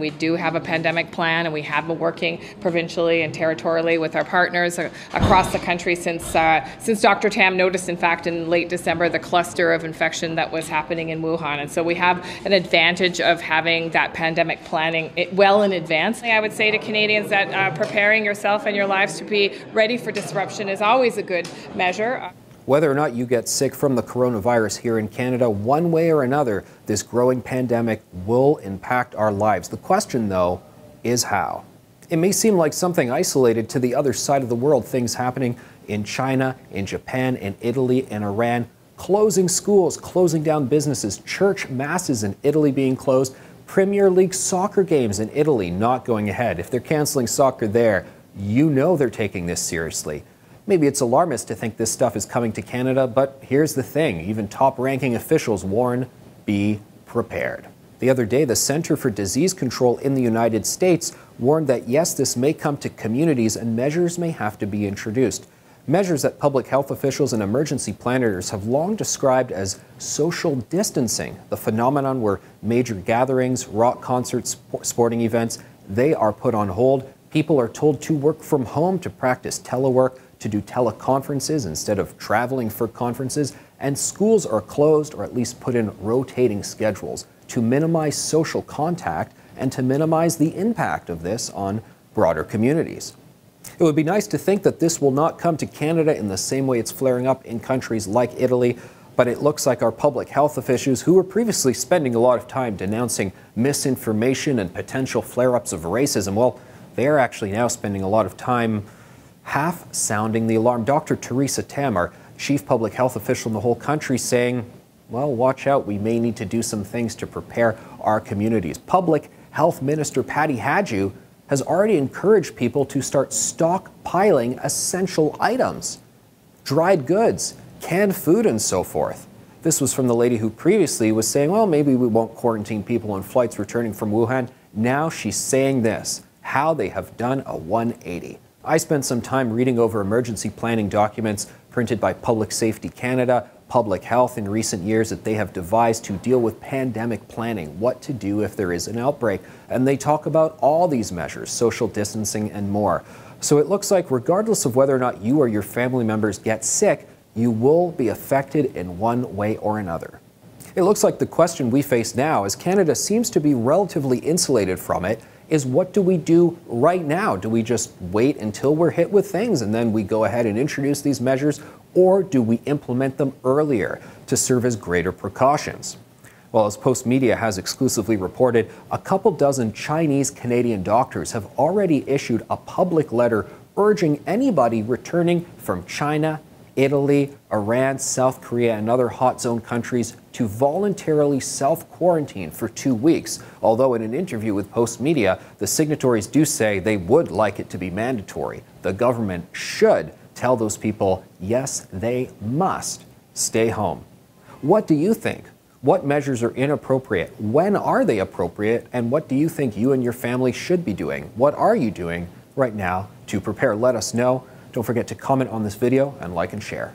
We do have a pandemic plan, and we have been working provincially and territorially with our partners across the country since uh, since Dr. Tam noticed, in fact, in late December, the cluster of infection that was happening in Wuhan. And so we have an advantage of having that pandemic planning well in advance. I would say to Canadians that uh, preparing yourself and your lives to be ready for disruption is always a good measure. Whether or not you get sick from the coronavirus here in Canada, one way or another, this growing pandemic will impact our lives. The question, though, is how. It may seem like something isolated to the other side of the world, things happening in China, in Japan, in Italy, in Iran, closing schools, closing down businesses, church masses in Italy being closed, Premier League soccer games in Italy not going ahead. If they're canceling soccer there, you know they're taking this seriously. Maybe it's alarmist to think this stuff is coming to Canada, but here's the thing even top ranking officials warn be prepared. The other day, the Center for Disease Control in the United States warned that yes, this may come to communities and measures may have to be introduced. Measures that public health officials and emergency planners have long described as social distancing, the phenomenon where major gatherings, rock concerts, sporting events, they are put on hold. People are told to work from home to practice telework to do teleconferences instead of traveling for conferences, and schools are closed or at least put in rotating schedules to minimize social contact and to minimize the impact of this on broader communities. It would be nice to think that this will not come to Canada in the same way it's flaring up in countries like Italy, but it looks like our public health officials, who were previously spending a lot of time denouncing misinformation and potential flare ups of racism, well, they are actually now spending a lot of time half sounding the alarm. Dr. Theresa Tam, our chief public health official in the whole country, saying, well, watch out, we may need to do some things to prepare our communities. Public Health Minister Patty Hajdu has already encouraged people to start stockpiling essential items, dried goods, canned food, and so forth. This was from the lady who previously was saying, well, maybe we won't quarantine people on flights returning from Wuhan. Now she's saying this how they have done a 180. I spent some time reading over emergency planning documents printed by Public Safety Canada, Public Health in recent years that they have devised to deal with pandemic planning, what to do if there is an outbreak. And they talk about all these measures, social distancing and more. So it looks like, regardless of whether or not you or your family members get sick, you will be affected in one way or another. It looks like the question we face now, is Canada seems to be relatively insulated from it, is what do we do right now? Do we just wait until we're hit with things and then we go ahead and introduce these measures, or do we implement them earlier to serve as greater precautions? Well, as Postmedia has exclusively reported, a couple dozen Chinese Canadian doctors have already issued a public letter urging anybody returning from China Italy, Iran, South Korea, and other hot zone countries to voluntarily self quarantine for two weeks. Although, in an interview with Postmedia, the signatories do say they would like it to be mandatory. The government should tell those people, yes, they must stay home. What do you think? What measures are inappropriate? When are they appropriate? And what do you think you and your family should be doing? What are you doing right now to prepare? Let us know. Don't forget to comment on this video and like and share.